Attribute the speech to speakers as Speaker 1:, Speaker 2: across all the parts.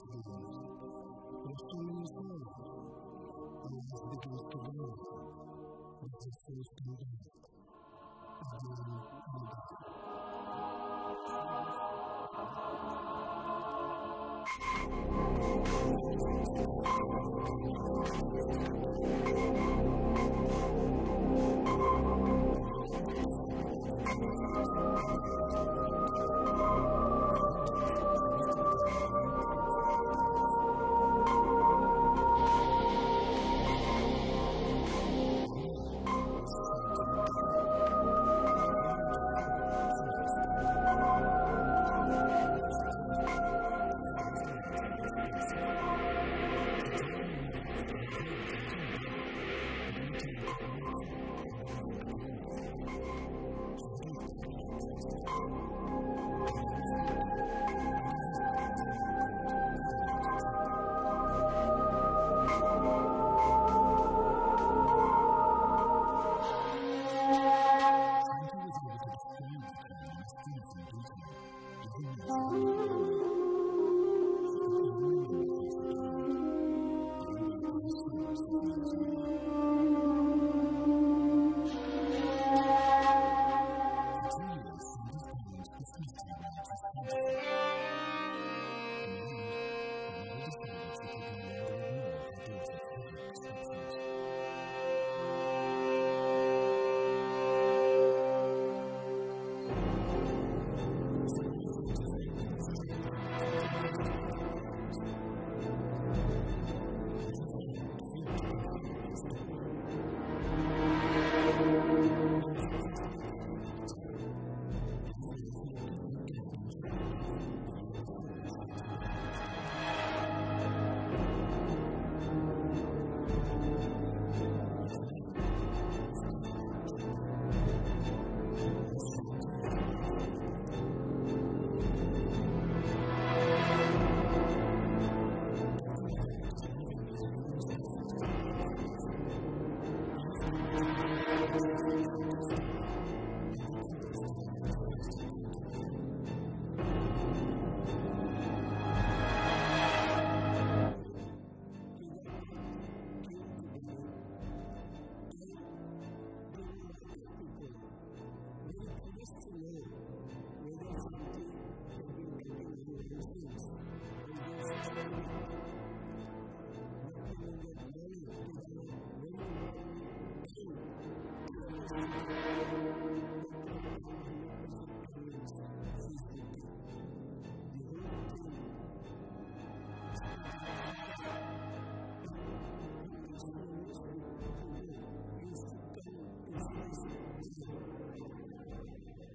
Speaker 1: is your feelings hold the life begins to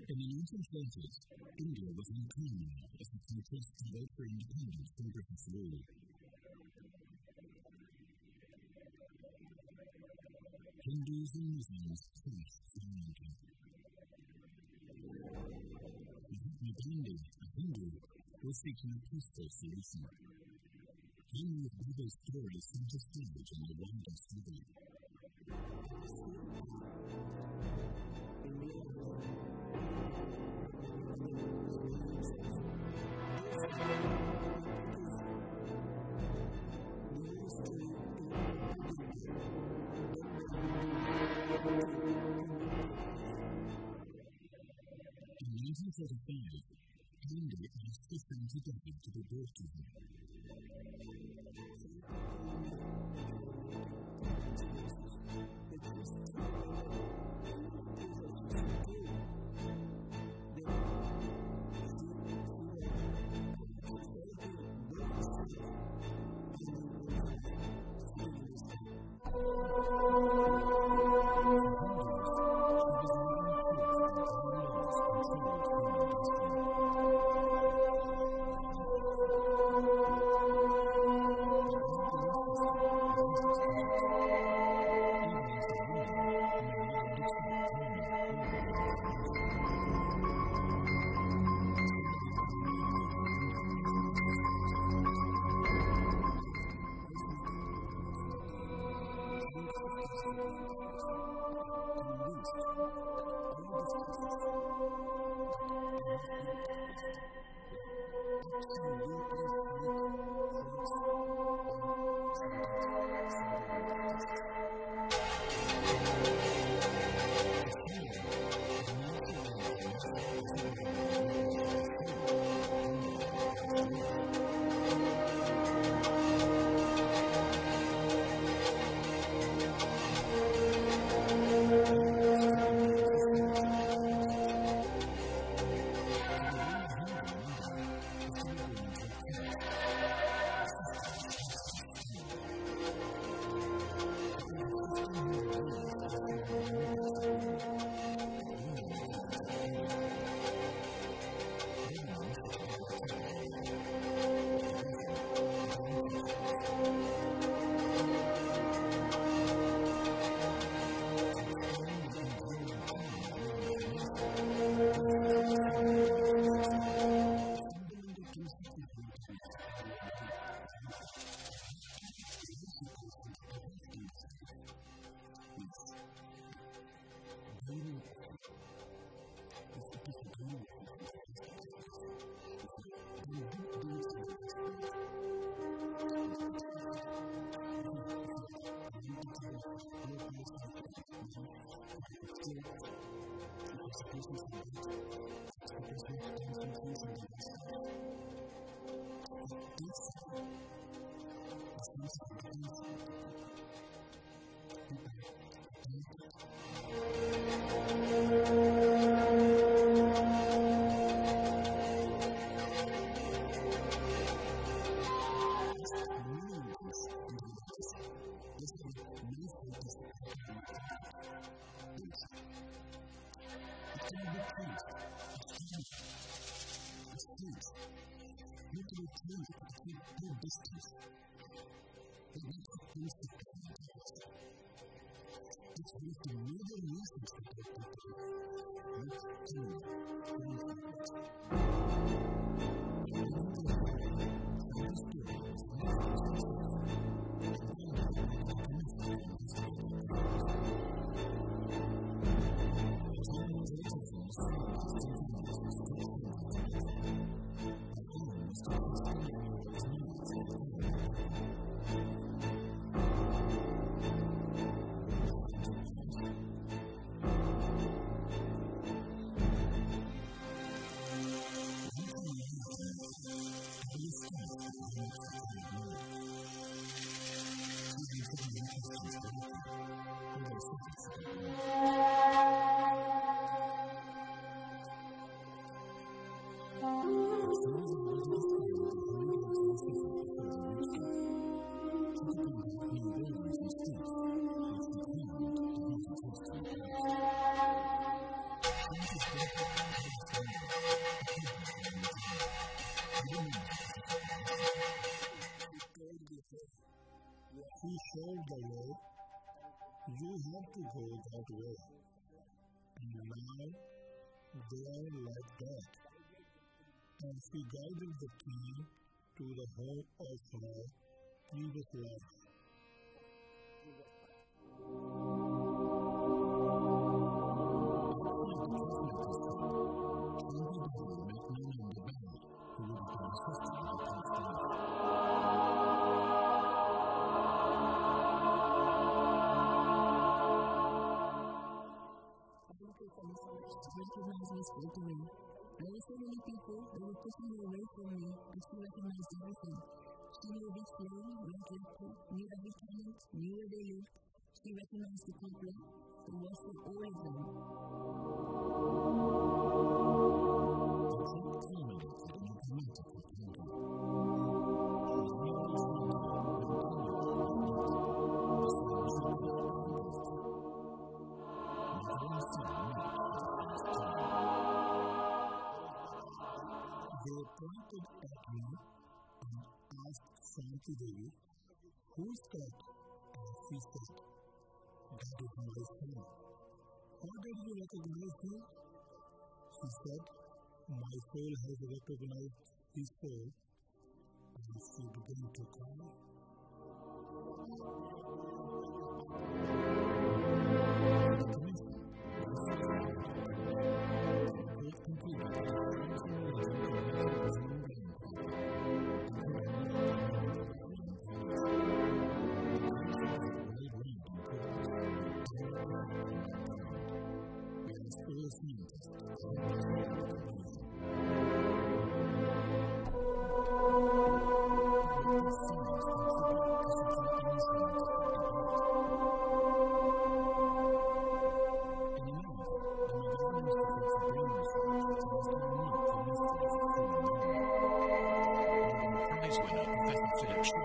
Speaker 1: In the 1920s, India was uncommon as a contest to vote for independence from British rule. Hindus and Muslims clashed for Lanka. Mahatma Gandhi, a Hindu, was seeking a peaceful solution. He moved Bhagav's story center stage in the wider struggle. 1935, Gandhi and his sister together to be brought to him. Thank you. A terrible change, a tremor, a state. A terrible change that could
Speaker 2: become a big distance. A
Speaker 1: difference that could you え
Speaker 3: dwell.
Speaker 1: And now they are like that. And she guided the king to the home of her previous life.
Speaker 4: business was doing. There were so many people that were pushing her away from me, and she recognized everything. She knew which lane, which lecture, knew every tenant, knew where they lived. She recognized the people, the worship, all of them.
Speaker 1: Devi, who is said, and she said, God is my son. How did you recognize him? She said, My soul has recognized his soul, and she began to cry.
Speaker 2: went Professor Philip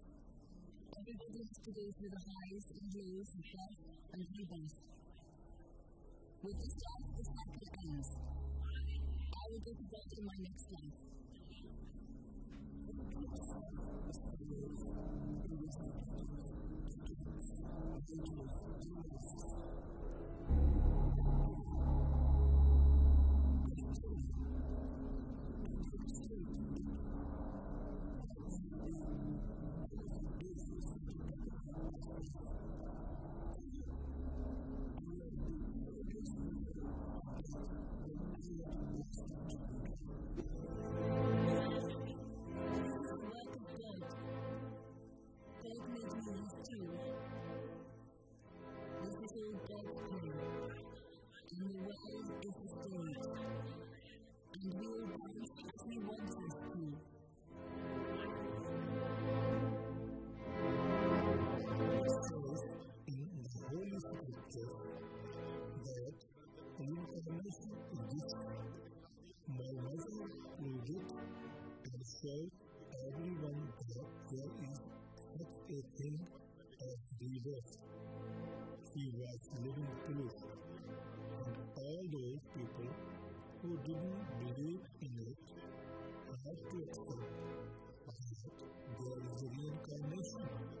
Speaker 4: Everybody has to go the highest and lows of health and well-being. With this life, the cycle ends. I will go to bed in my next life.
Speaker 1: I would to serve a voice quote, everyone that there is such a thing as rebirth. He was living proof. And all those people who didn't believe in it had to accept that there is reincarnation.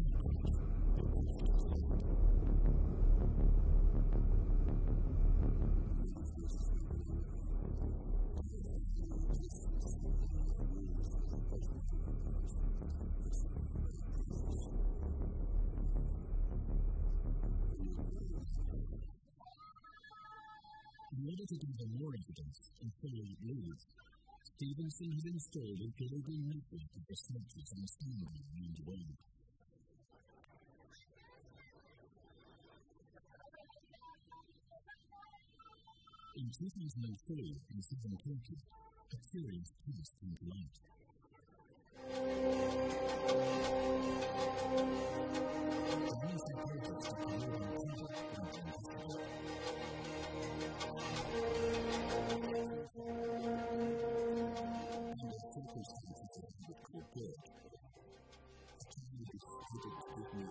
Speaker 1: En Stevenson has installed a global network of researchers and astronomers around the world. In 2003, in a curious case came to In the circumstances of a medical court, the town was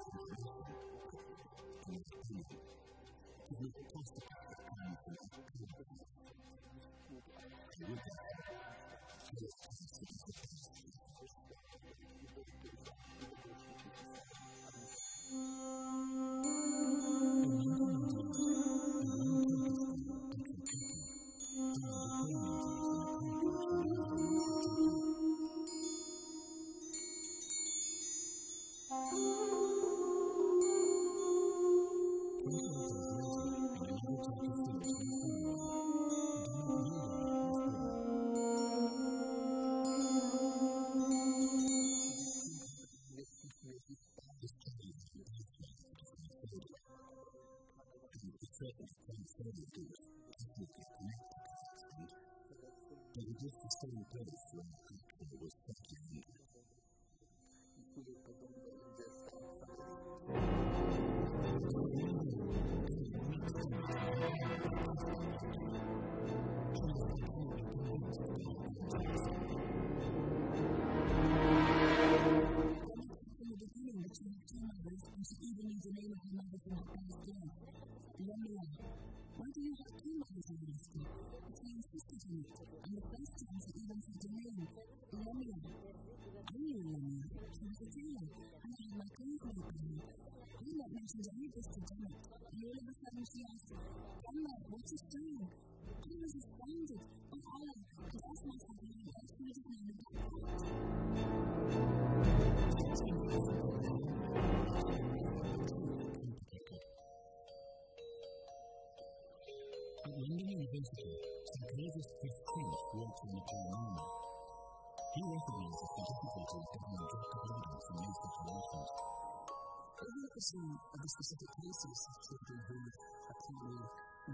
Speaker 4: between two mothers, and she even knew the name of her mother from her past life, Lemuel. Why do you have two mothers in Alaska? She insisted on it, and the first time she even said her name, Lemuel. I knew Lemuel. She was a tailor, and I had my clothes made by her. I not mentioned any of this to Janet, and all of a sudden she asked, Grandma, what is doing? I was astounded, and I asked myself how I could have known at that point.
Speaker 1: At London University, St. Joseph Chris French worked in the paranormal. He recognizes the difficulties of getting objective evidence in these situations.
Speaker 2: Every some of the specific cases of children who apparently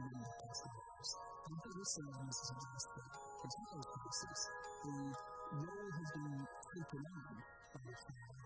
Speaker 2: remain past their lives, Dr. Wilson to suggest that in some of those cases, the role has been taken on by the.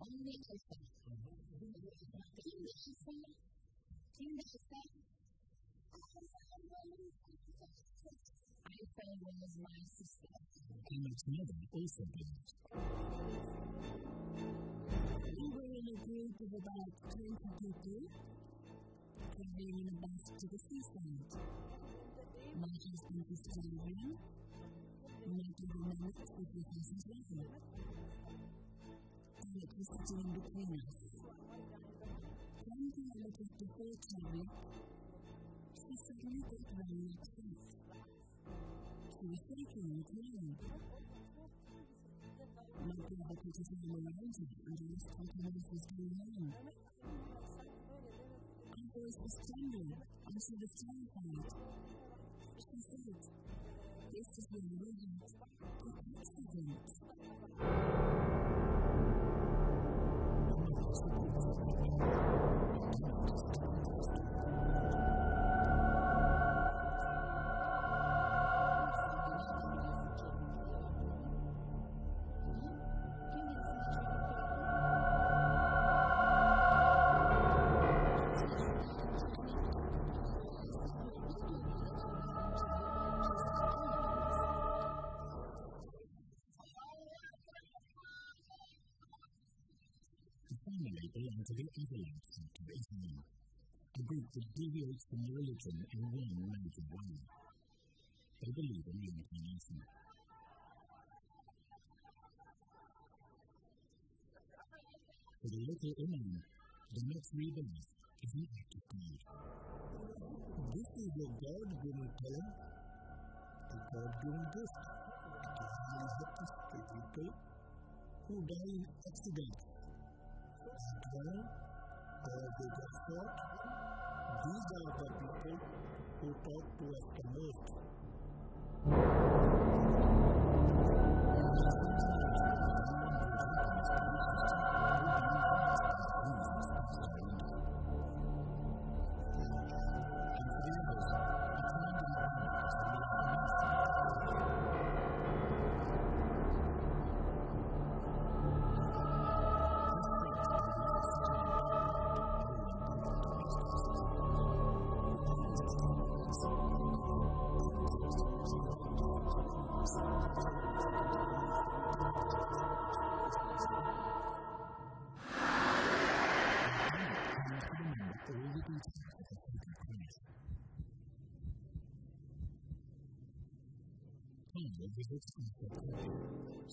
Speaker 4: only I found one of my sisters.
Speaker 1: And mother also believes.
Speaker 4: We were in a group of about 20 people traveling in a bus to the seaside. My husband was driving, not even minutes with his husband that was between us. One day it was before Charlotte, she suddenly got very upset. She was shaking and crying. My brother put his arm around her and asked what on earth was going on. Our voice was trembling and she was terrified. She said, This is where we had an accident.
Speaker 2: imprisonment, and to be able to accept to be human, a group that deviates from the religion in one language or another. I believe in reincarnation. For the local owner, the next real life is not active God.
Speaker 1: Ghosts are gods when we tell them God doing ghosts is the least of the people who die with accidents and uh, they got caught. These are the people who talk to us the most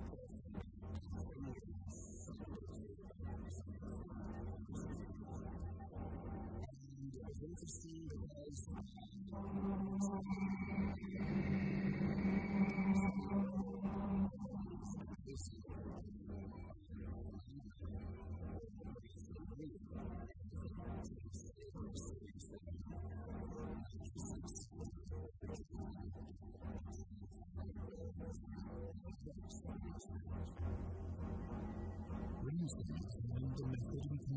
Speaker 2: Do you remember that чисleneur writers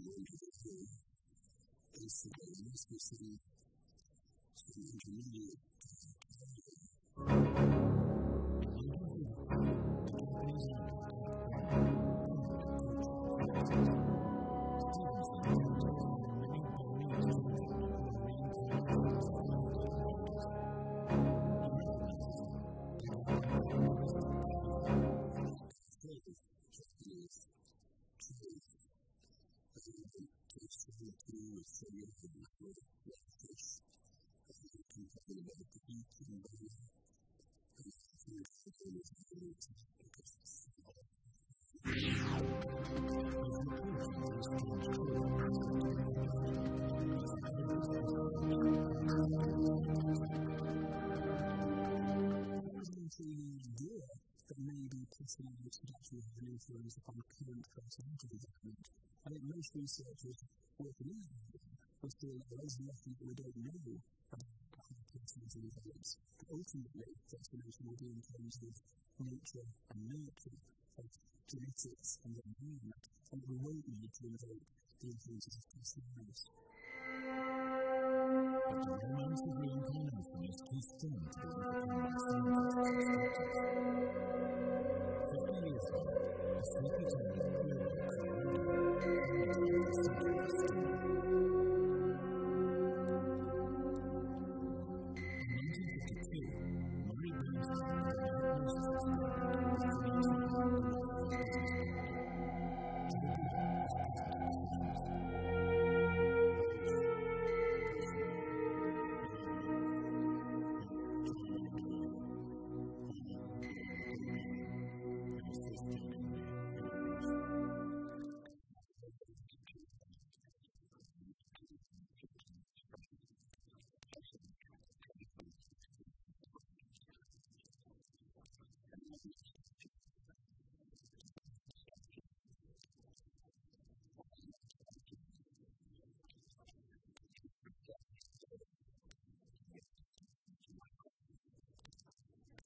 Speaker 2: And
Speaker 4: so, this is some intermediate seria que
Speaker 2: o Senhor fosse a ser que o Senhor fosse a ser que o Senhor fosse a ser que o Senhor fosse a ser que o Senhor a ser que o Senhor fosse a ser que o Senhor a ser que o Senhor fosse a ser
Speaker 5: que
Speaker 2: o Senhor fosse scenarios could actually have an influence upon current fertility development. I think most researchers working in that area will feel that there is nothing that we don't know about how fertility develops. But ultimately, fertility will be in terms of nature and nurture, of genetics and the environment, and we won't need to invoke the influences of past lives.
Speaker 1: But the romance of reincarnation is too strong to be overcome by scientists' perspectives. Fifty years sleepy town of Quirk,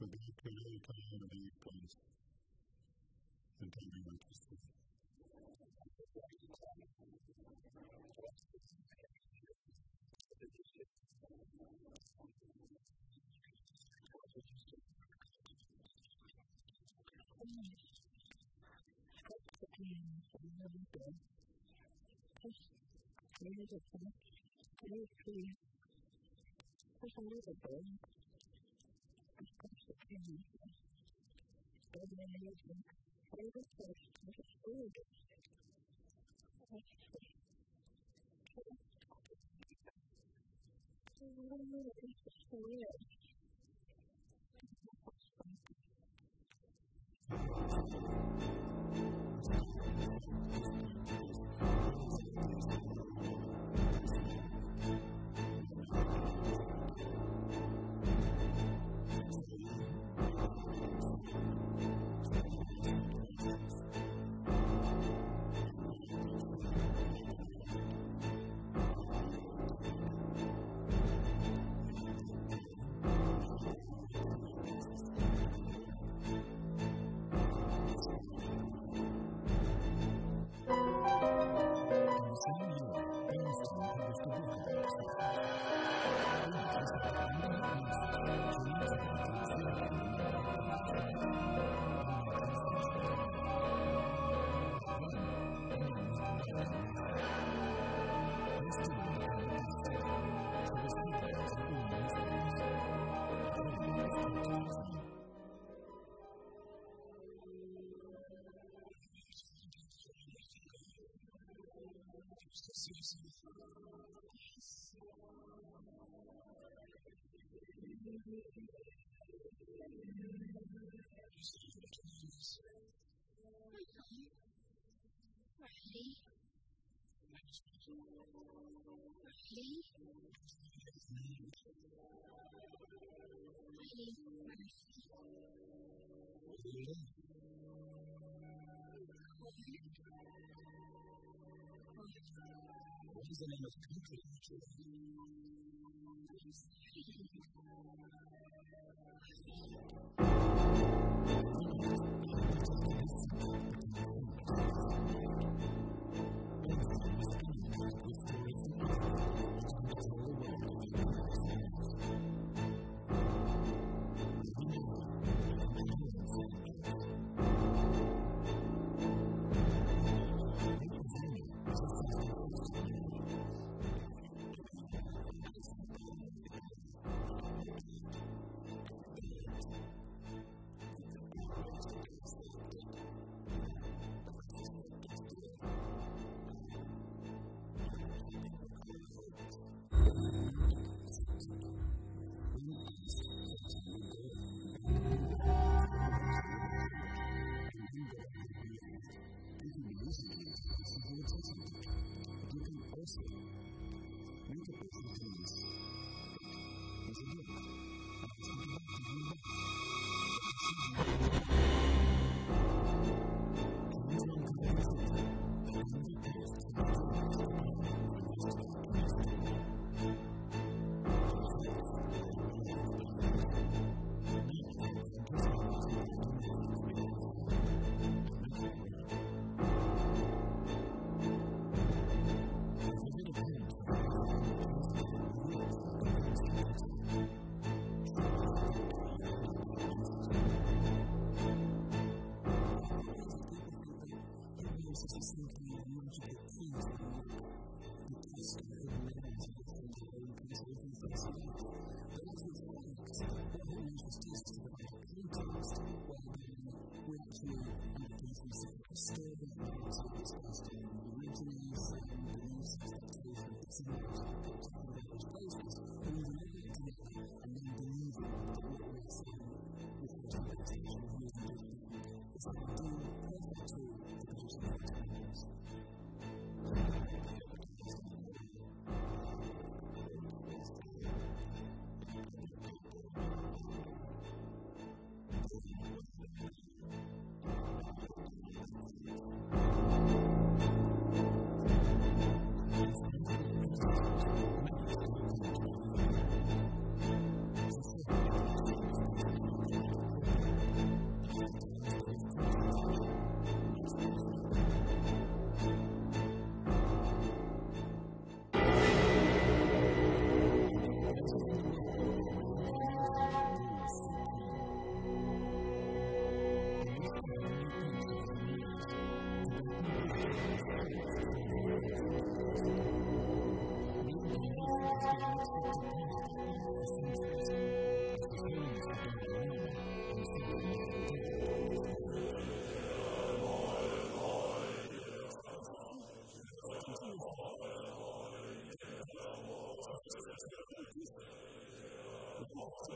Speaker 1: for these created time and these place, and
Speaker 4: to be righteousness. There's a little bit. organization, oversight, and authority. Appreciate these hats with our eyes. And here it is,
Speaker 2: What is the name of the country?
Speaker 1: that you. magnetism. You can also make a business in this. It's a gift. And it's people came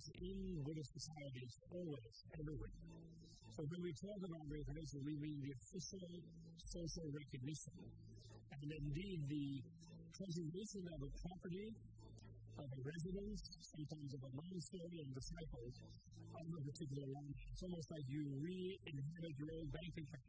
Speaker 1: in Buddhist societies always, everywhere. So when we talk about recognition, we mean the official social recognition and indeed the preservation of a property, of a residence, sometimes of a monastery and disciples of a particular land. It's almost like you re-inherit your old bank account.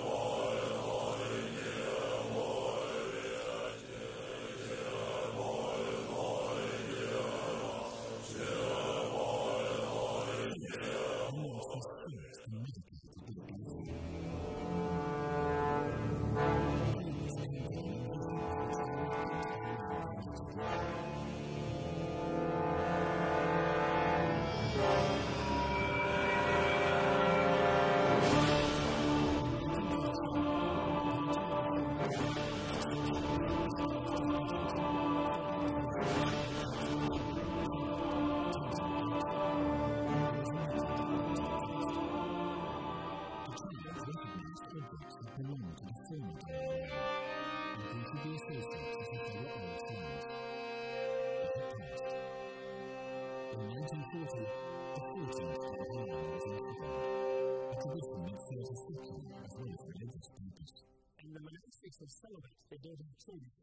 Speaker 1: belong the former and be In 1940, the 14th of July was instituted, a tradition that serves a secular as well as religious purpose. And the monastics have celibate; they don't have children.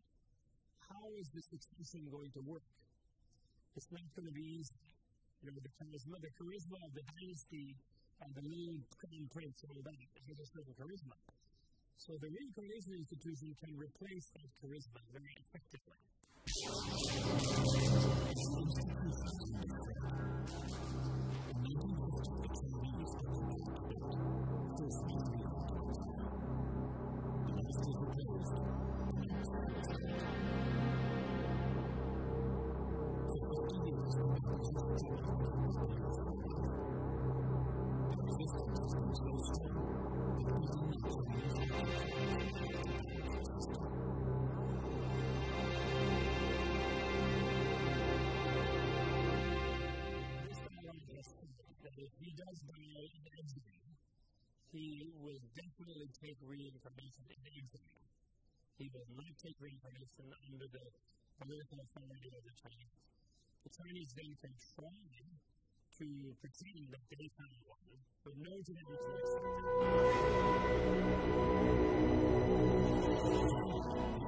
Speaker 1: How is this succession going to work? It's not going to be easy. You know, the charisma, the charisma of the dynasty and the long crown prince and all that has a certain charisma. So the reincarnation institution can replace that charisma very effectively. In 1956, the Chinese he will definitely take reincarnation into exile. He will not take reincarnation under the political authority of the Chinese. The Chinese then can try to pretend that they found one, but no genetics to accept it.